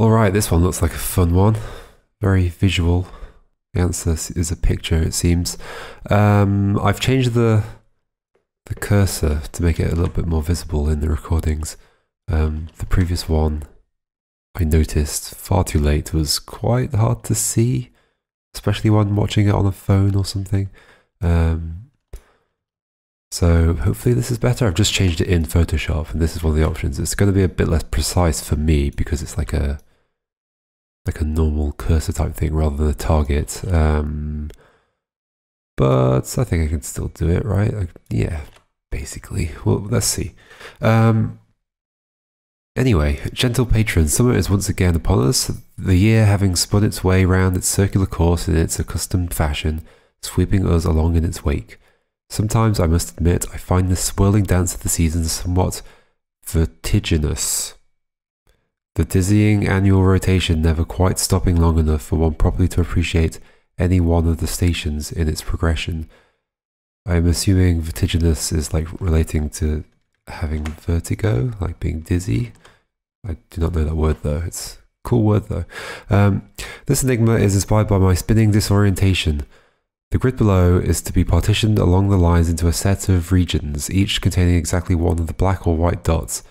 Alright, this one looks like a fun one. Very visual. The answer is a picture, it seems. Um, I've changed the the cursor to make it a little bit more visible in the recordings. Um, the previous one, I noticed far too late, was quite hard to see, especially when watching it on a phone or something. Um, so hopefully this is better. I've just changed it in Photoshop, and this is one of the options. It's going to be a bit less precise for me because it's like a like a normal cursor type thing rather than a target. Um, but I think I can still do it, right? Like, yeah, basically. Well, let's see. Um, anyway, gentle patrons, summer is once again upon us. The year having spun its way round its circular course in its accustomed fashion, sweeping us along in its wake. Sometimes, I must admit, I find this swirling dance of the seasons somewhat vertiginous. The dizzying annual rotation never quite stopping long enough for one properly to appreciate any one of the stations in its progression. I'm assuming vertiginous is like relating to having vertigo, like being dizzy. I do not know that word though. It's a cool word though. Um, this enigma is inspired by my spinning disorientation. The grid below is to be partitioned along the lines into a set of regions, each containing exactly one of the black or white dots.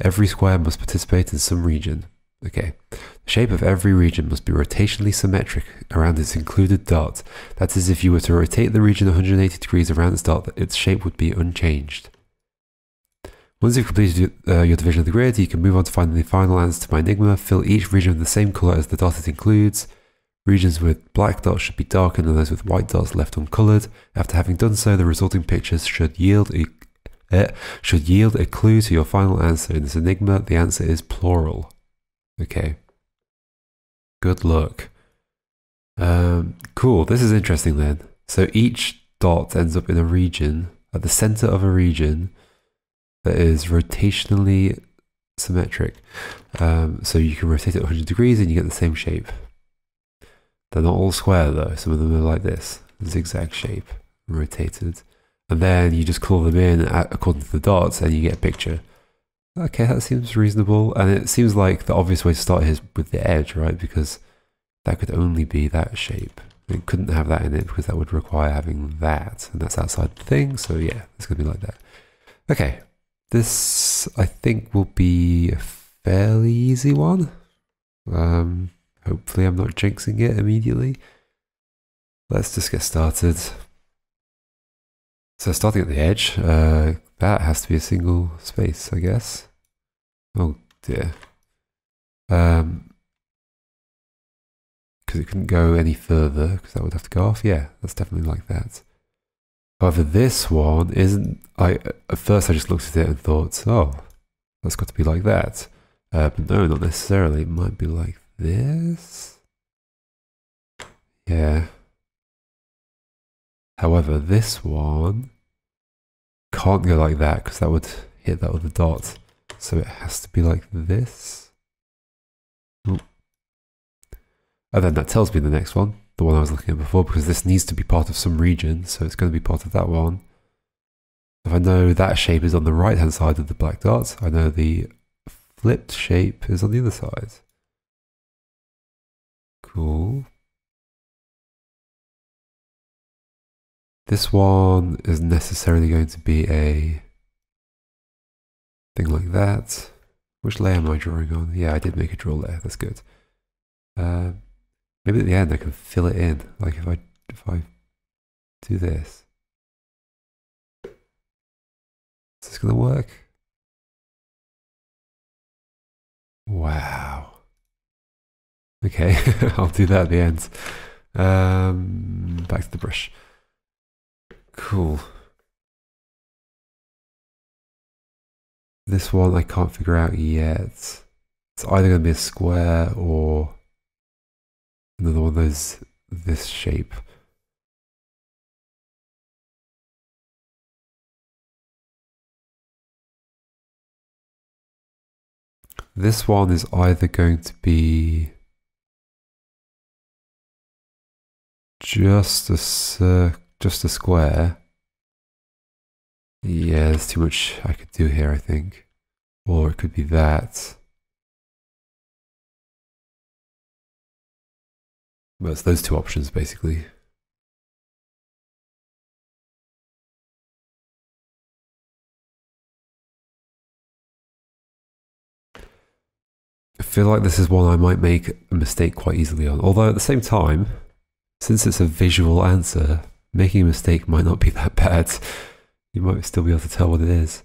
Every square must participate in some region. Okay. The shape of every region must be rotationally symmetric around its included dot. That is, if you were to rotate the region 180 degrees around its dot, its shape would be unchanged. Once you've completed uh, your division of the grid, you can move on to finding the final answer to my enigma. Fill each region with the same color as the dot it includes. Regions with black dots should be darkened and those with white dots left uncolored. After having done so, the resulting pictures should yield a, uh, should yield a clue to your final answer. In this enigma, the answer is plural. Okay. Good luck. Um, cool. This is interesting then. So each dot ends up in a region at the center of a region that is rotationally symmetric. Um, so you can rotate it 100 degrees and you get the same shape. They're not all square though. Some of them are like this, zigzag shape, rotated. And then you just claw them in according to the dots and you get a picture. Okay, that seems reasonable. And it seems like the obvious way to start is with the edge, right? Because that could only be that shape. It couldn't have that in it because that would require having that. And that's outside the thing. So yeah, it's going to be like that. Okay, this I think will be a fairly easy one. Um, Hopefully I'm not jinxing it immediately. Let's just get started. So starting at the edge, uh, that has to be a single space, I guess. Oh dear. Um, because it couldn't go any further, because that would have to go off. Yeah, that's definitely like that. However, this one isn't. I at first I just looked at it and thought, oh, that's got to be like that. Uh, but no, not necessarily. It might be like this. Yeah. However, this one can't go like that because that would hit that a dot. So it has to be like this. And then that tells me the next one, the one I was looking at before, because this needs to be part of some region, so it's going to be part of that one. If I know that shape is on the right hand side of the black dot, I know the flipped shape is on the other side. Cool. This one is necessarily going to be a thing like that. Which layer am I drawing on? Yeah, I did make a draw layer. That's good. Uh, maybe at the end I can fill it in. Like if I if I do this, is this gonna work? Wow. Okay, I'll do that at the end. Um, back to the brush. Cool. This one I can't figure out yet. It's either going to be a square or another one those, this shape. This one is either going to be just a just a square. Yeah, there's too much I could do here, I think. Or it could be that. Well, it's those two options basically. I feel like this is one I might make a mistake quite easily on. Although at the same time, since it's a visual answer, making a mistake might not be that bad. You might still be able to tell what it is.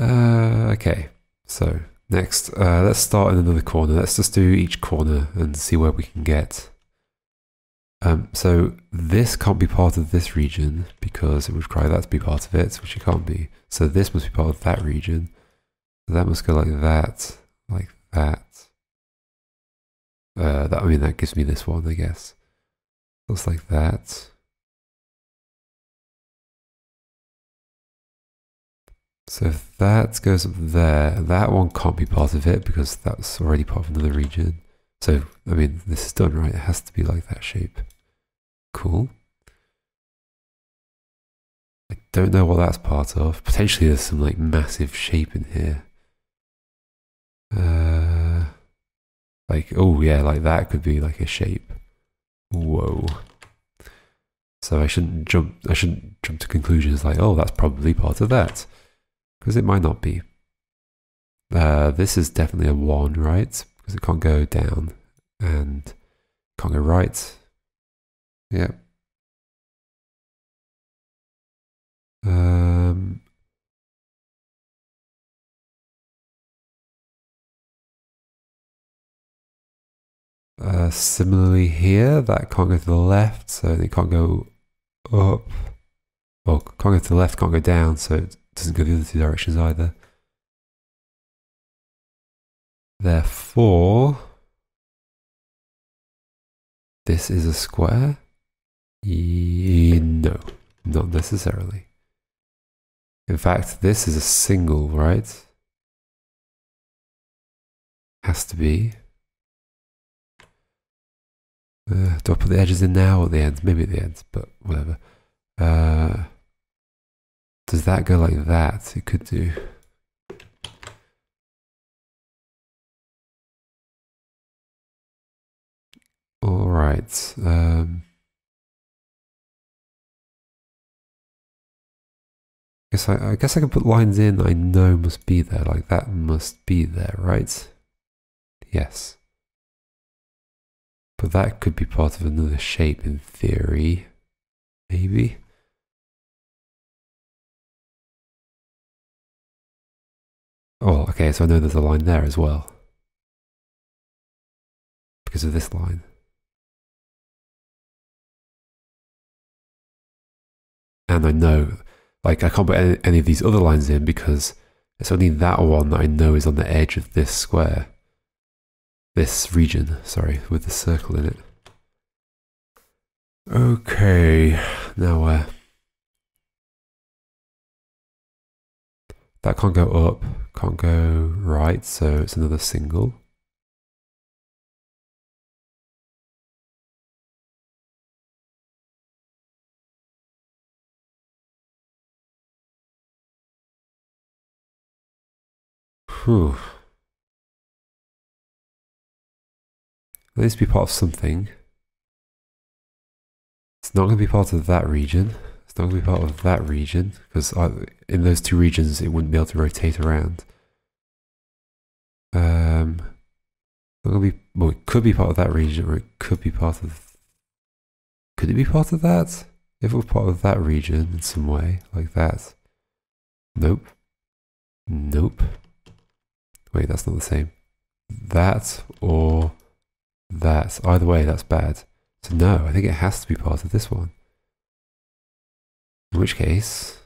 Uh, okay, so next, uh, let's start in another corner. Let's just do each corner and see where we can get. Um, so this can't be part of this region because it would require that to be part of it, which it can't be. So this must be part of that region. That must go like that, like that. Uh, that I mean, that gives me this one, I guess. Looks like that. So if that goes up there, that one can't be part of it because that's already part of another region. So, I mean, this is done right. It has to be like that shape. Cool. I don't know what that's part of. Potentially there's some like massive shape in here. Uh, like, oh yeah, like that could be like a shape. Whoa. So I shouldn't jump, I shouldn't jump to conclusions like, oh, that's probably part of that because it might not be. Uh, this is definitely a 1, right? Because it can't go down and can't go right. Yeah. Um, uh, similarly here, that can't go to the left, so it can't go up. Well, can't go to the left, can't go down, so it doesn't go the other two directions either. Therefore, this is a square? E no, not necessarily. In fact, this is a single, right? Has to be. Uh, do I put the edges in now or the end? Maybe at the end, but whatever. Uh, does that go like that? It could do. All right. Um, guess I, I guess I can put lines in I know must be there. Like that must be there, right? Yes. But that could be part of another shape in theory. Maybe. Oh, okay, so I know there's a line there as well. Because of this line. And I know, like, I can't put any, any of these other lines in because it's only that one that I know is on the edge of this square. This region, sorry, with the circle in it. Okay, now where? That can't go up, can't go right, so it's another single. Whew. Let least be part of something. It's not going to be part of that region. It's not going to be part of that region because in those two regions it wouldn't be able to rotate around. Um, not going to be well. It could be part of that region, or it could be part of. Could it be part of that? If it was part of that region in some way, like that. Nope. Nope. Wait, that's not the same. That or that. Either way, that's bad. So no, I think it has to be part of this one. In which case,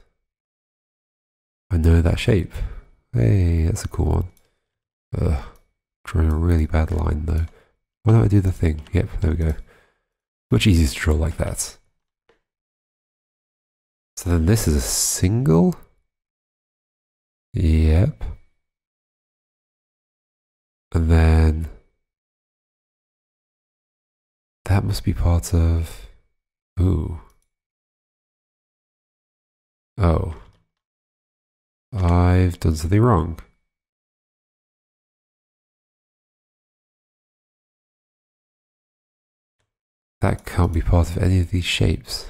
I know that shape. Hey, that's a cool one. Ugh, drawing a really bad line though. Why don't I do the thing? Yep, there we go. Much easier to draw like that. So then this is a single? Yep. And then that must be part of. Ooh. Oh. I've done something wrong. That can't be part of any of these shapes.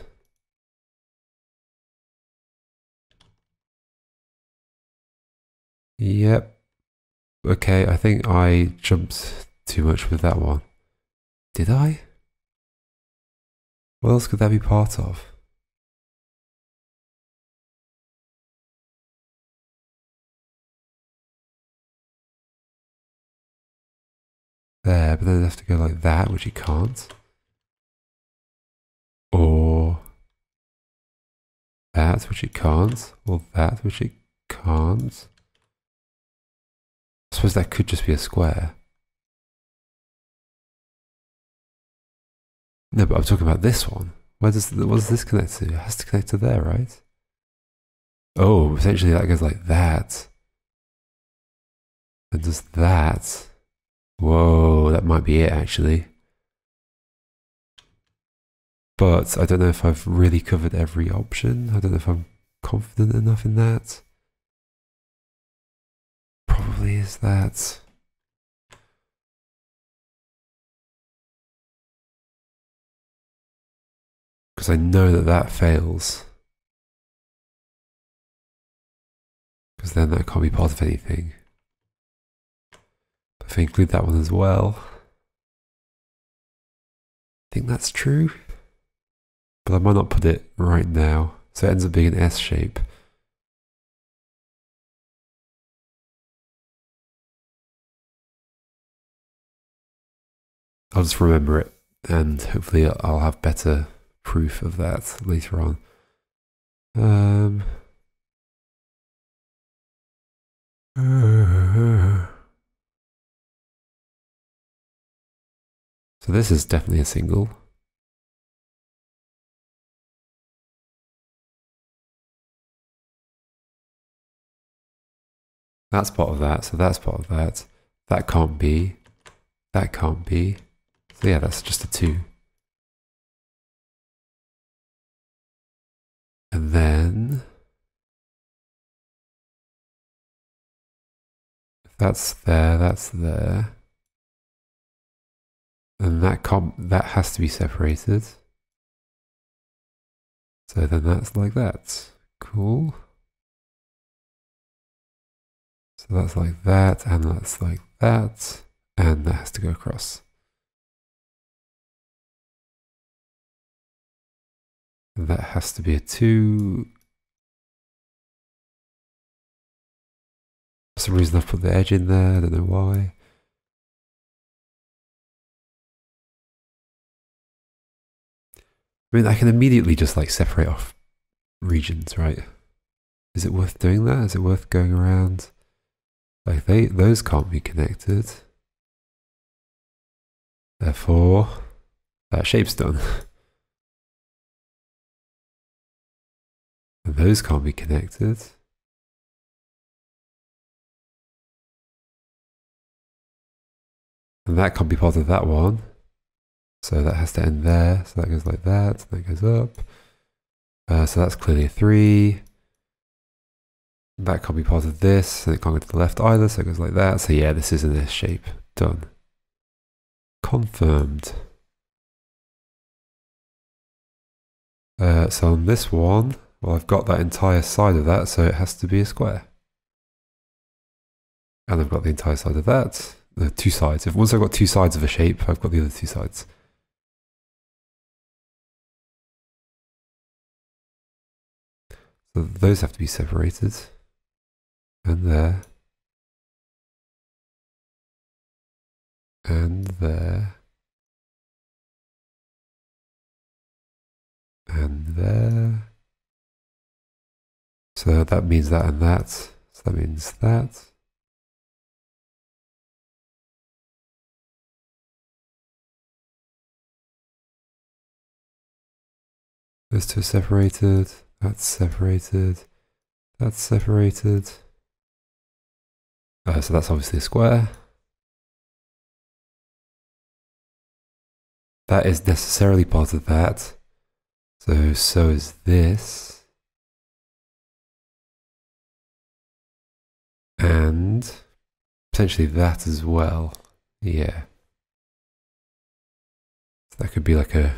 Yep. Okay, I think I jumped too much with that one. Did I? What else could that be part of? There, but then i have to go like that, which it can't. Or that, which it can't. Or that, which it can't. I suppose that could just be a square. No, but I'm talking about this one. Where does what does this connect to? It has to connect to there, right? Oh, essentially that goes like that. And does that. Whoa, that might be it actually. But I don't know if I've really covered every option. I don't know if I'm confident enough in that. Probably is that. Because I know that that fails. Because then that can't be part of anything. But if I include that one as well, I think that's true. But I might not put it right now. So it ends up being an S shape. I'll just remember it and hopefully I'll have better proof of that later on. Um, so this is definitely a single. That's part of that, so that's part of that. That can't be. That can't be. So yeah, that's just a 2. And then that's there, that's there. And that comp that has to be separated. So then that's like that. Cool. So that's like that, and that's like that, and that has to go across. That has to be a 2. For some reason I've put the edge in there, I don't know why. I mean, I can immediately just like separate off regions, right? Is it worth doing that? Is it worth going around? Like they, those can't be connected. Therefore, that shape's done. those can't be connected. And that can't be part of that one. So that has to end there. So that goes like that. that goes up. Uh, so that's clearly a 3. That can't be part of this. And it can't go to the left either. So it goes like that. So yeah, this is in this shape. Done. Confirmed. Uh, so on this one, well, I've got that entire side of that, so it has to be a square. And I've got the entire side of that, the two sides. If once I've got two sides of a shape, I've got the other two sides. So those have to be separated. And there. And there. And there. So that means that and that. So that means that. Those two separated. That's separated. That's separated. Uh, so that's obviously a square. That is necessarily part of that. So, so is this. And potentially that as well. Yeah. That could be like a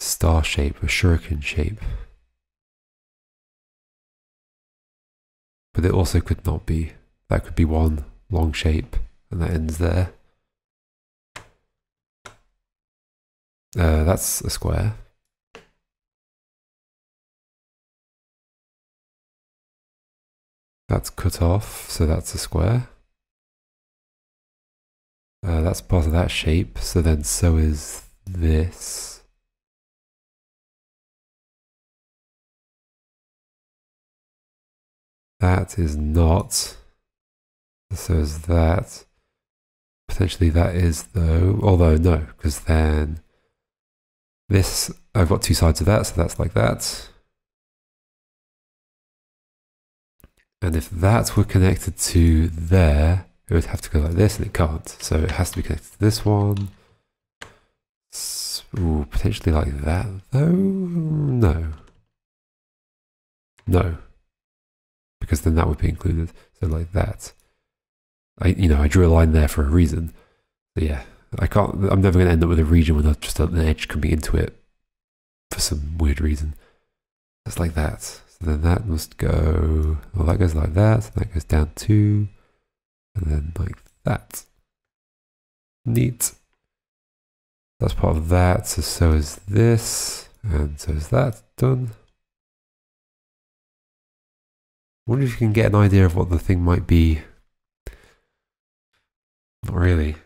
star shape, a shuriken shape. But it also could not be. That could be one long shape and that ends there. Uh, that's a square. That's cut off, so that's a square. Uh, that's part of that shape, so then so is this. That is not. So is that. Potentially that is though, although no, because then this, I've got two sides of that, so that's like that. And if that were connected to there, it would have to go like this, and it can't. So it has to be connected to this one. Ooh, potentially like that, though? No. No. Because then that would be included. So like that. I, you know, I drew a line there for a reason. But yeah, I can't, I'm never going to end up with a region with just an edge coming into it for some weird reason. Just like that. Then that must go, well, that goes like that, and that goes down two, and then like that. Neat. That's part of that, so so is this, and so is that done. wonder if you can get an idea of what the thing might be. Not really.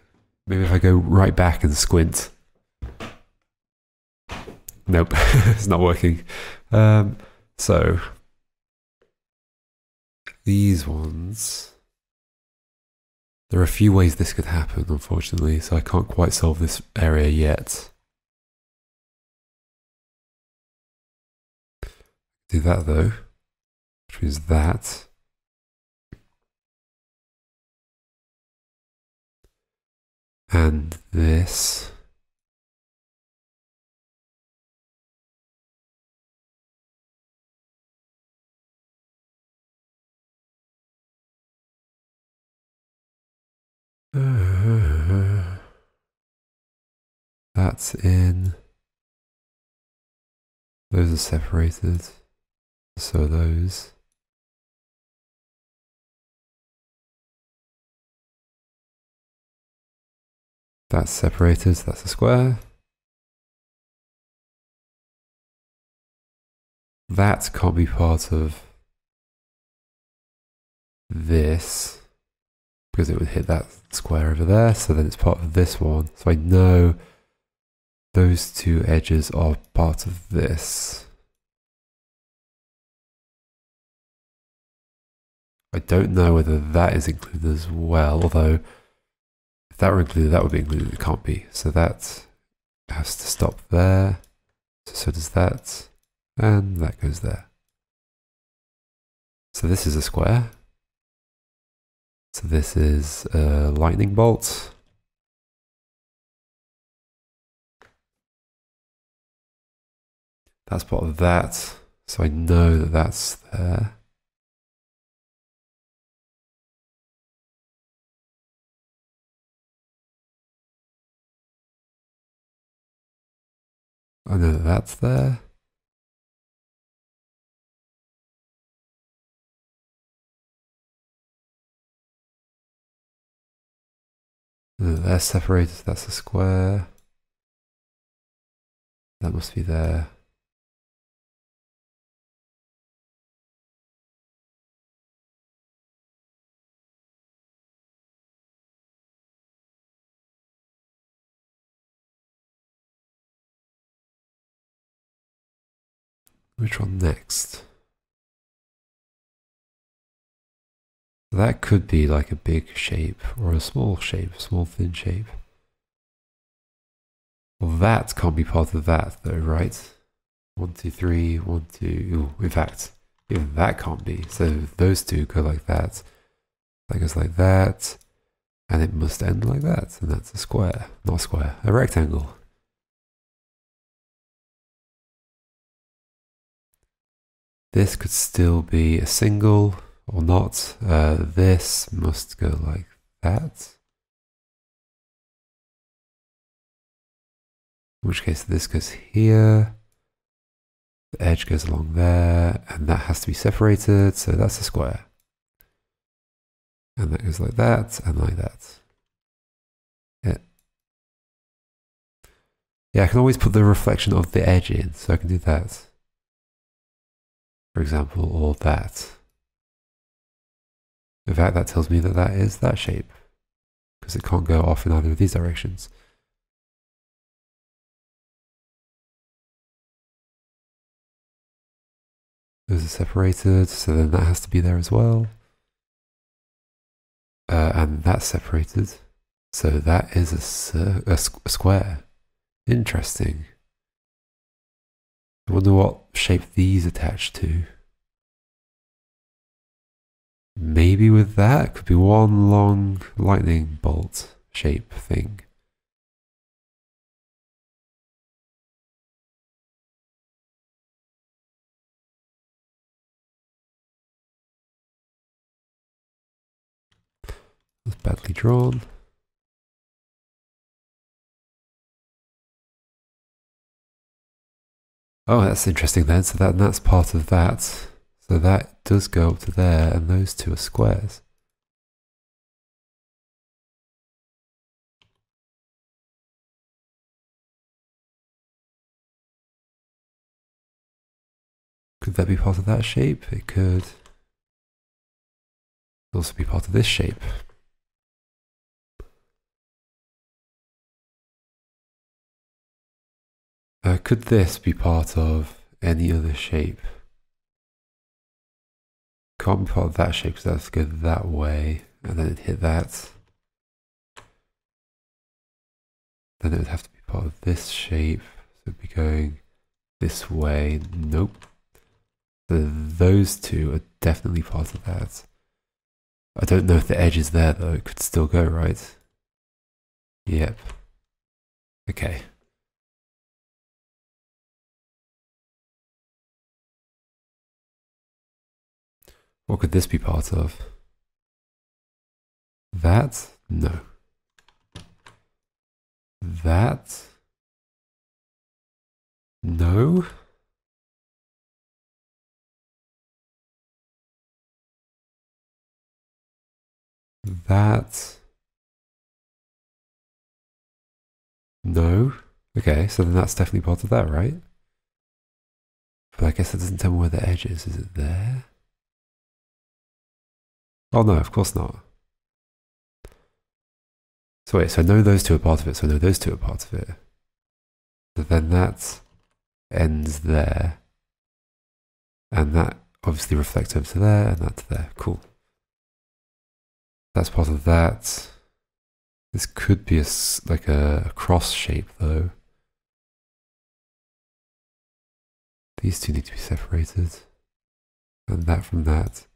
Maybe if I go right back and squint. Nope, it's not working. Um, so these ones. There are a few ways this could happen, unfortunately, so I can't quite solve this area yet. Do that though, which means that. And this. That's in. Those are separated. So those. That's separated, that's a square. That can't be part of this because it would hit that square over there. So then it's part of this one. So I know those two edges are part of this. I don't know whether that is included as well, although if that were included, that would be included. It can't be. So that has to stop there. So does that. And that goes there. So this is a square. So this is a lightning bolt. That's part of that. So I know that that's there. I know that that's there. They're separated, that's a square. That must be there. Which one next? That could be like a big shape or a small shape, small thin shape. Well, that can't be part of that though, right? One, two, three, one, two. Ooh, in fact, even that can't be. So those two go like that. That goes like that. And it must end like that. And that's a square. Not a square, a rectangle. This could still be a single or not. Uh, this must go like that. In which case this goes here. The edge goes along there, and that has to be separated, so that's a square. And that goes like that, and like that. Yeah. Yeah, I can always put the reflection of the edge in, so I can do that. For example, or that. In fact, that tells me that that is that shape, because it can't go off in either of these directions. Those are separated, so then that has to be there as well. Uh, and that's separated. So that is a, a, a square. Interesting. I wonder what shape these attach to. Maybe with that, could be one long lightning bolt shape thing. It's badly drawn. Oh, that's interesting then. So that that's part of that. So that does go up to there, and those two are squares. Could that be part of that shape? It could also be part of this shape. Uh, could this be part of any other shape? Can't part that shape because that's go that way and then it hit that. Then it would have to be part of this shape. So it'd be going this way. Nope. So those two are definitely part of that. I don't know if the edge is there though. It could still go, right? Yep. Okay. What could this be part of? That? No. That? No. That? No. Okay, so then that's definitely part of that, right? But I guess it doesn't tell me where the edge is. Is it there? Oh no, of course not. So wait, so I know those two are part of it, so I know those two are part of it. So then that ends there. And that obviously reflects over to there and that to there. Cool. That's part of that. This could be a, like a, a cross shape though. These two need to be separated. And that from that.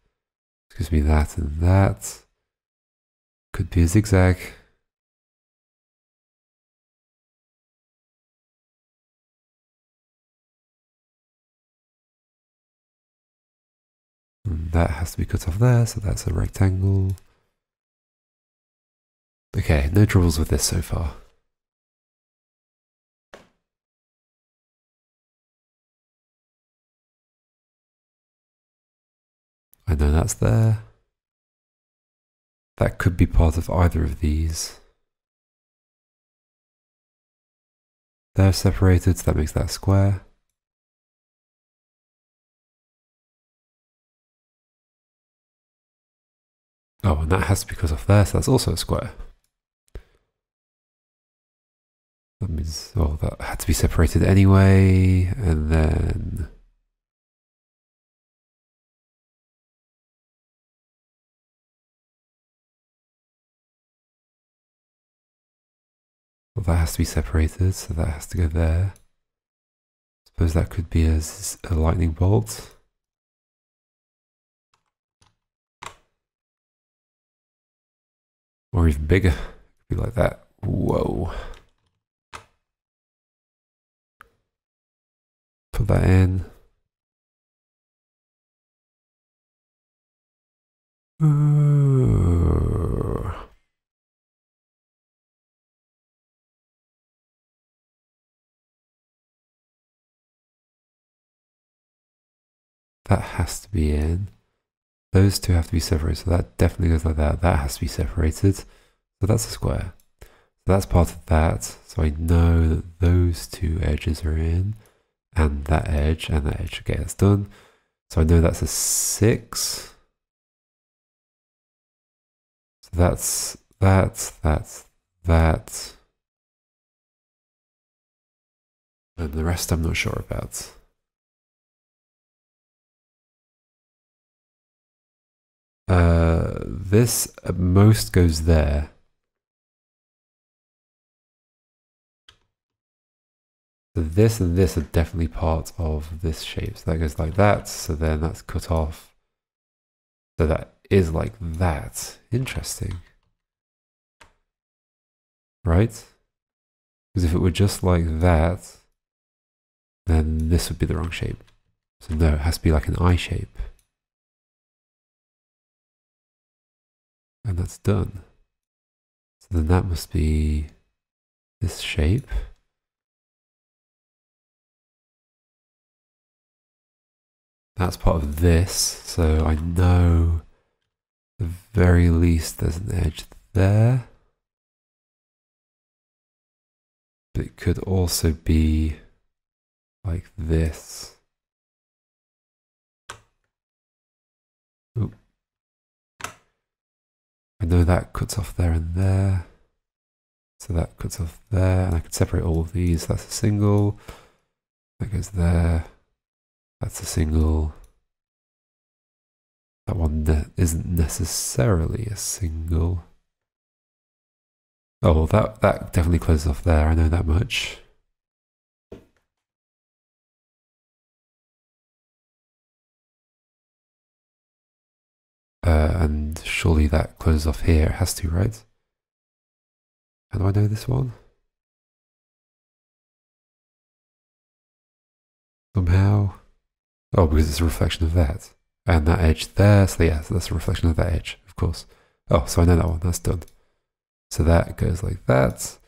Excuse me, that and that. Could be a zigzag. That has to be cut off there, so that's a rectangle. Okay, no troubles with this so far. I know that's there. That could be part of either of these. They're separated, so that makes that square. Oh, and that has to be cut off there, so that's also a square. That means, oh, that had to be separated anyway, and then Well, that has to be separated, so that has to go there. Suppose that could be a, a lightning bolt. Or even bigger. Could be like that. Whoa. Put that in. Ooh. That has to be in. Those two have to be separated. So that definitely goes like that. That has to be separated. So that's a square. So that's part of that. So I know that those two edges are in and that edge and that edge. Okay, that's done. So I know that's a six. So that's that, that's that. And the rest I'm not sure about. Uh, this at most goes there. So this and this are definitely part of this shape. So that goes like that. So then that's cut off. So that is like that. Interesting. Right? Because if it were just like that, then this would be the wrong shape. So no, it has to be like an eye shape. And that's done. So then that must be this shape. That's part of this, so I know the very least there's an edge there. But it could also be like this. I know that cuts off there and there. So that cuts off there, and I could separate all of these. That's a single. That goes there. That's a single. That one ne isn't necessarily a single. Oh, that, that definitely closes off there, I know that much. Uh, and surely that closes off here, it has to, right? How do I know this one? Somehow. Oh, because it's a reflection of that. And that edge there, so yeah, so that's a reflection of that edge, of course. Oh, so I know that one, that's done. So that goes like that.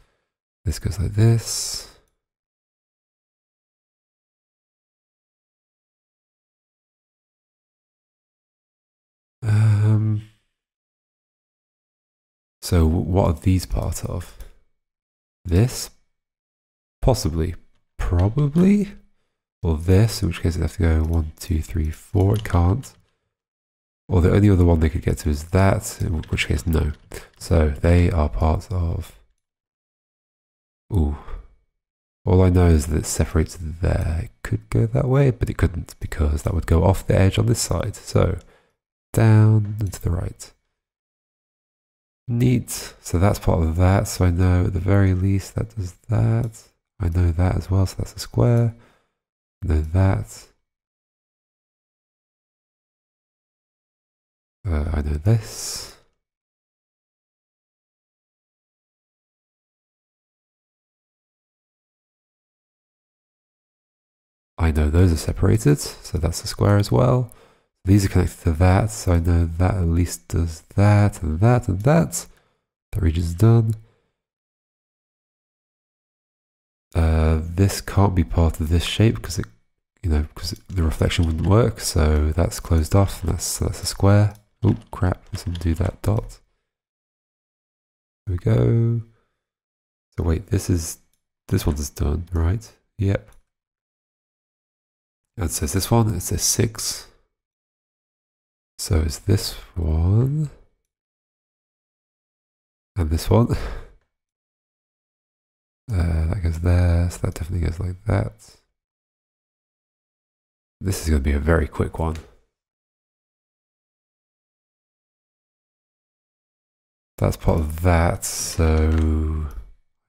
This goes like this. Um, so what are these part of? This? Possibly. Probably? Or this, in which case it'd have to go one, two, three, four. It can't. Or the only other one they could get to is that, in which case no. So they are part of... Ooh. All I know is that it separates there. It could go that way, but it couldn't because that would go off the edge on this side. So down and to the right. Neat. So that's part of that. So I know at the very least that does that. I know that as well. So that's a square. Then that. Uh, I know this. I know those are separated, so that's a square as well. These are connected to that, so I know that at least does that and that and that. The region's done. Uh, this can't be part of this shape because it, you know, because the reflection wouldn't work. So that's closed off, and that's that's a square. Oh crap! Let's undo that dot. There we go. So wait, this is this one's done, right? Yep. And so this one. It says six. So is this one and this one. Uh, that goes there, so that definitely goes like that. This is going to be a very quick one. That's part of that, so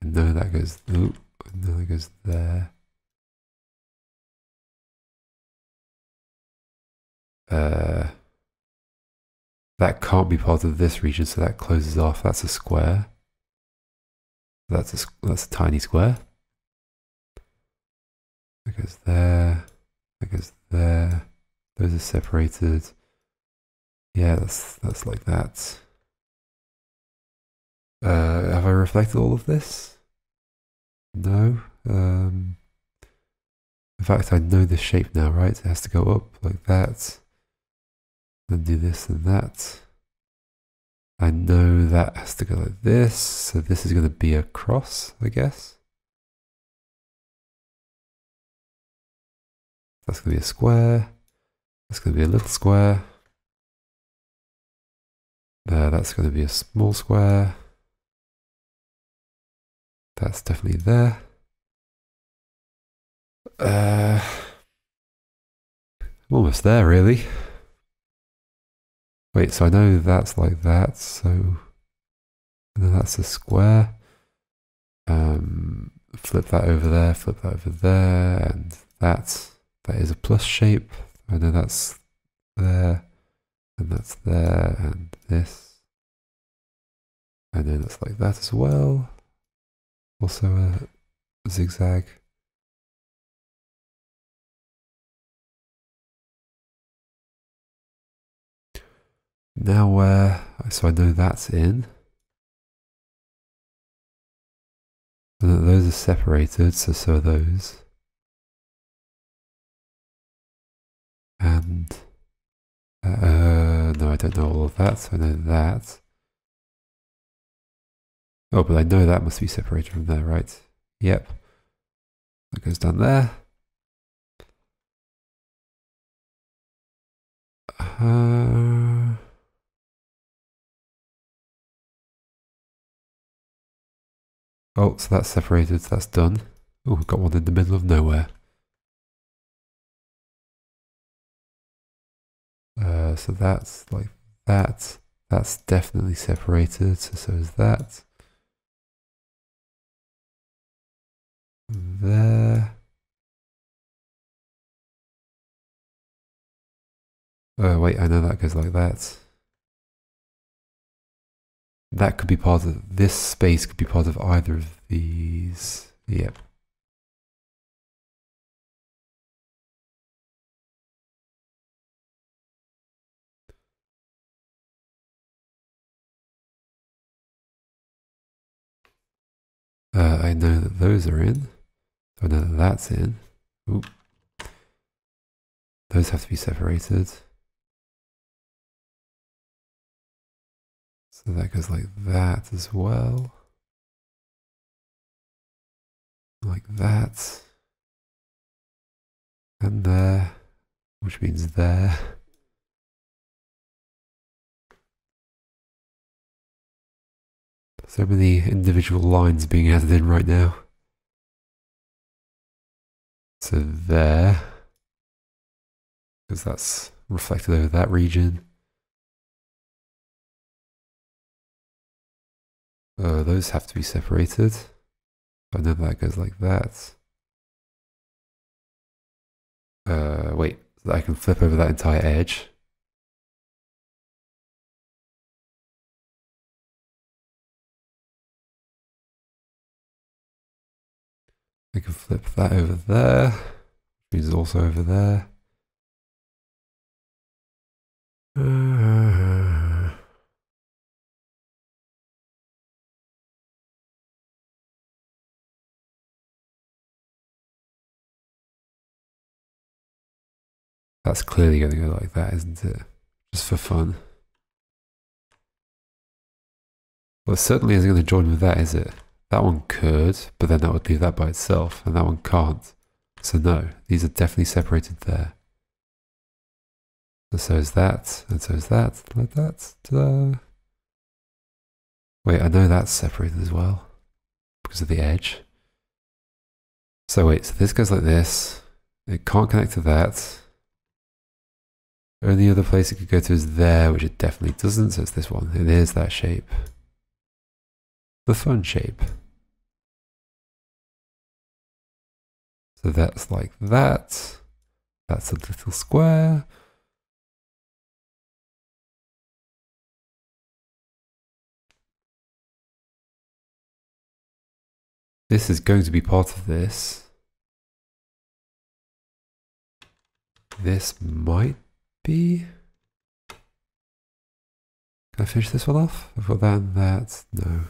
I know that goes, ooh, I know that goes there. Uh, that can't be part of this region, so that closes off. That's a square. That's a, that's a tiny square. That goes there. That goes there. Those are separated. Yeah, that's that's like that. Uh, have I reflected all of this? No. Um, In fact, I know the shape now, right? It has to go up like that. Then do this and that. I know that has to go like this. So this is going to be a cross, I guess. That's going to be a square. That's going to be a little square. There, that's going to be a small square. That's definitely there. Uh, almost there, really. Wait, so I know that's like that, so that's a square. Um, flip that over there, flip that over there, and that that is a plus shape. I know that's there, and that's there, and this. And then it's like that as well. Also a zigzag. Now where, so I know that's in. Those are separated, so so are those. And, uh, no, I don't know all of that, so I know that. Oh, but I know that must be separated from there, right? Yep. That goes down there. Uh, oh, so that's separated, that's done. Oh, we've got one in the middle of nowhere. Uh, so that's like that. That's definitely separated, so so is that. there. Oh, wait, I know that goes like that. That could be part of, this space could be part of either of these. Yep. Uh, I know that those are in. So I know that that's in. Ooh. Those have to be separated. So that goes like that as well. Like that. And there, which means there. So many individual lines being added in right now. So there, because that's reflected over that region. Uh, those have to be separated. And then that goes like that. Uh, wait, I can flip over that entire edge. I can flip that over there, which means also over there. Uh, that's clearly going to go like that, isn't it? Just for fun. Well, it certainly isn't going to join with that, is it? That one could, but then that would leave that by itself, and that one can't. So no, these are definitely separated there. And so is that, and so is that, like that. Ta-da. Wait, I know that's separated as well, because of the edge. So wait, so this goes like this. It can't connect to that. Only other place it could go to is there, which it definitely doesn't, so it's this one. It is that shape. The fun shape. So that's like that. That's a little square. This is going to be part of this. This might be. Can I finish this one off? Before then, that, no.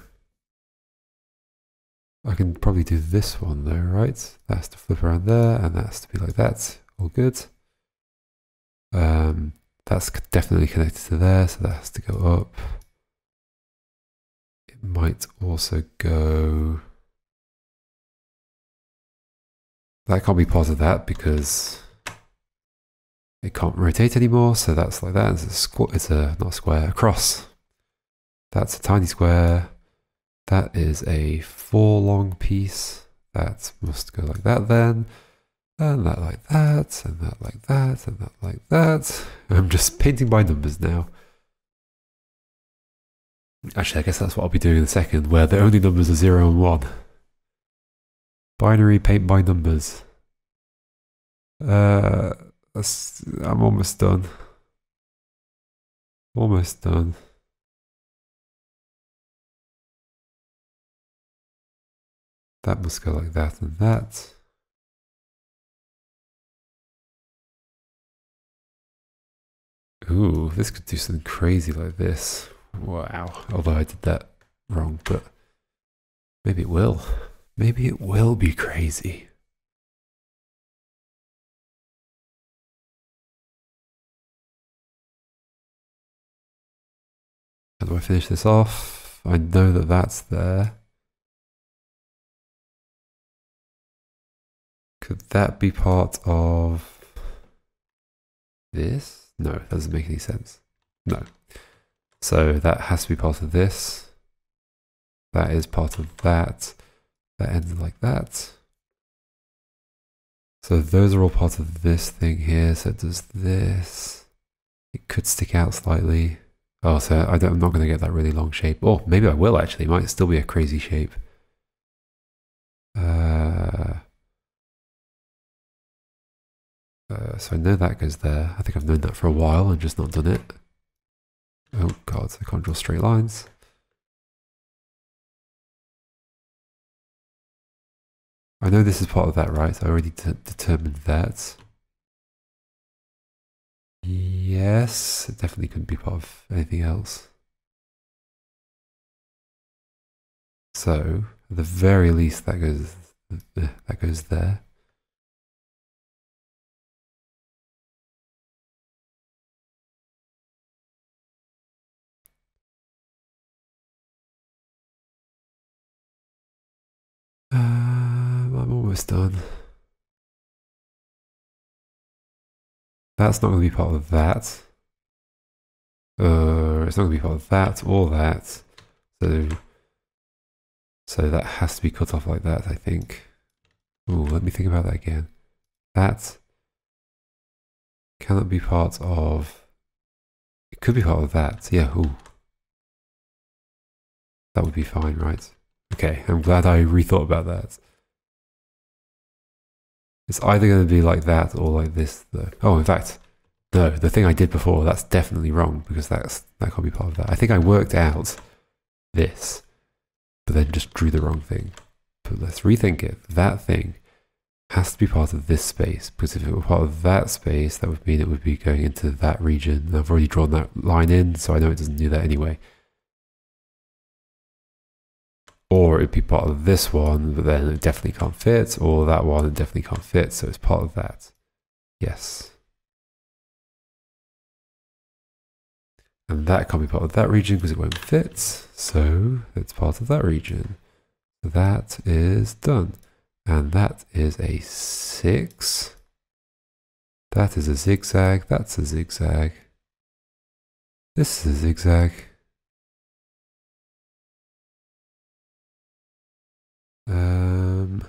I can probably do this one though, right? That's to flip around there, and that's to be like that. All good. Um, that's definitely connected to there, so that has to go up. It might also go... That can't be part of that because it can't rotate anymore, so that's like that. It's a square, it's a, not a square, a cross. That's a tiny square. That is a four long piece. That must go like that then. And that like that, and that like that, and that like that. I'm just painting by numbers now. Actually, I guess that's what I'll be doing in a second, where the only numbers are 0 and 1. Binary paint by numbers. Uh, I'm almost done. Almost done. That must go like that and that. Ooh, this could do something crazy like this. Wow. Although I did that wrong, but maybe it will. Maybe it will be crazy. How do I finish this off? I know that that's there. Could that be part of this? No, that doesn't make any sense. No. So that has to be part of this. That is part of that. That ends like that. So those are all part of this thing here. So does this. It could stick out slightly. Oh, so I am not going to get that really long shape. Or oh, maybe I will actually. It might still be a crazy shape. Uh, uh, so I know that goes there. I think I've known that for a while and just not done it. Oh god, I can't draw straight lines. I know this is part of that, right? So I already determined that. Yes, it definitely couldn't be part of anything else. So, at the very least, that goes that goes there. Um, I'm almost done. That's not going to be part of that. Uh, it's not going to be part of that or that. So, so that has to be cut off like that, I think. Let me think about that again. That cannot be part of. It could be part of that. Yeah. Ooh. That would be fine, right? Okay, I'm glad I rethought about that. It's either going to be like that or like this. Though. Oh, in fact, no, the thing I did before, that's definitely wrong because that's that can't be part of that. I think I worked out this, but then just drew the wrong thing. But let's rethink it. That thing has to be part of this space because if it were part of that space, that would mean it would be going into that region. I've already drawn that line in, so I know it doesn't do that anyway or it'd be part of this one, but then it definitely can't fit, or that one it definitely can't fit, so it's part of that. Yes. And that can't be part of that region because it won't fit, so it's part of that region. That is done. And that is a six. That is a zigzag, that's a zigzag. This is a zigzag. Um,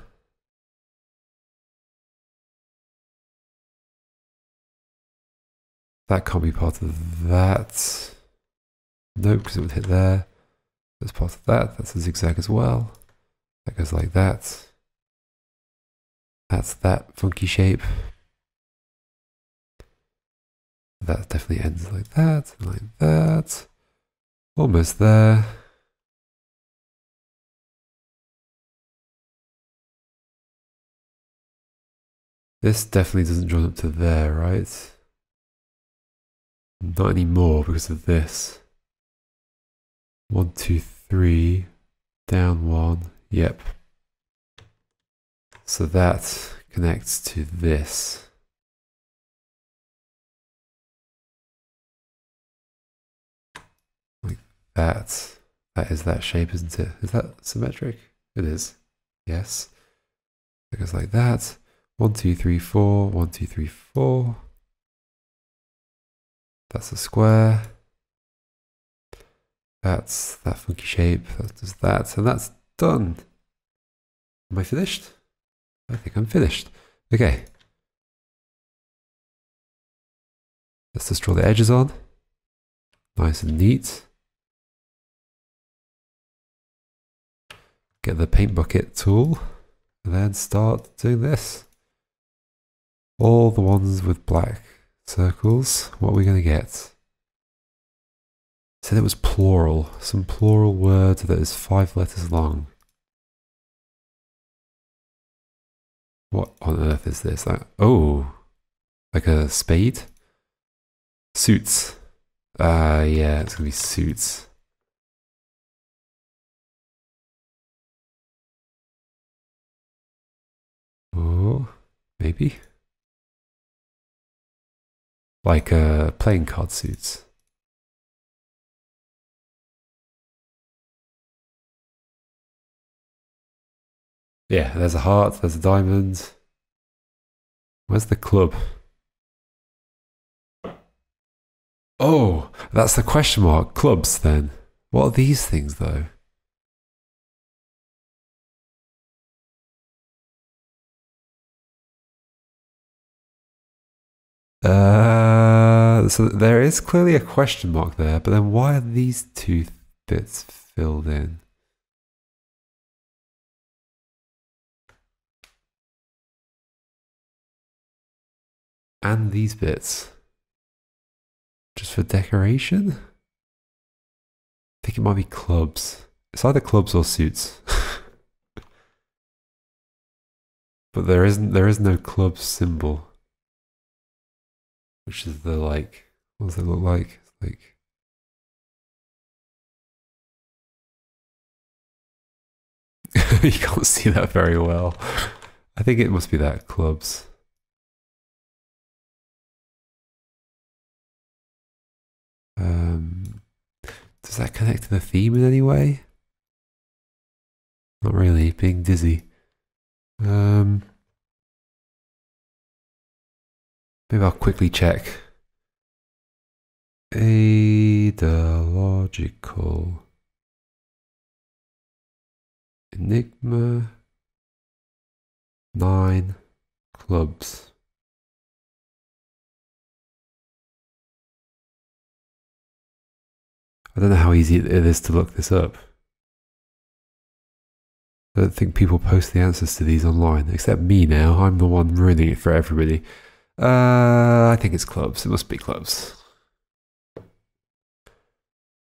that can't be part of that. No, because it would hit there. That's part of that. That's a zigzag as well. That goes like that. That's that funky shape. That definitely ends like that, like that. Almost there. This definitely doesn't join up to there, right? Not anymore because of this. One, two, three, down one, yep. So that connects to this. Like that. That is that shape, isn't it? Is that symmetric? It is. Yes. It goes like that. One, two, three, four. One, two, three, four. That's a square. That's that funky shape. That does that. And that's done. Am I finished? I think I'm finished. Okay. Let's just draw the edges on. Nice and neat. Get the paint bucket tool and then start doing this. All the ones with black circles. What are we going to get? Said it was plural. Some plural word that is five letters long. What on earth is this? Like, oh, like a spade? Suits. Ah, uh, yeah, it's gonna be suits. Oh, maybe. Like uh, playing card suits. Yeah, there's a heart, there's a diamond. Where's the club? Oh, that's the question mark. Clubs, then. What are these things, though? Uh, so there is clearly a question mark there, but then why are these two bits filled in? And these bits. Just for decoration? I think it might be clubs. It's either clubs or suits. but there isn't there is no club symbol. Which is the like what does it look like? It's like you can't see that very well. I think it must be that clubs. Um, does that connect to the theme in any way? Not really, being dizzy. Um, maybe I'll quickly check. Adalogical Ænigma Nine Clubs. I don't know how easy it is to look this up. I don't think people post the answers to these online, except me now. I'm the one ruining it for everybody. Uh, I think it's clubs. It must be clubs.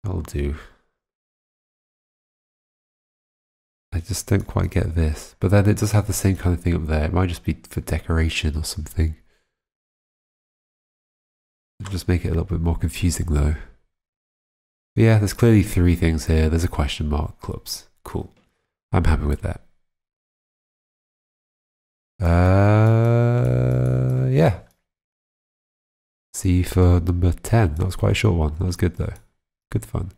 I'll do. I just don't quite get this. But then it does have the same kind of thing up there. It might just be for decoration or something. It'll just make it a little bit more confusing though. But yeah, there's clearly three things here. There's a question mark, clubs. Cool. I'm happy with that. Uh, See for number 10. That was quite a short one. That was good though. Good fun.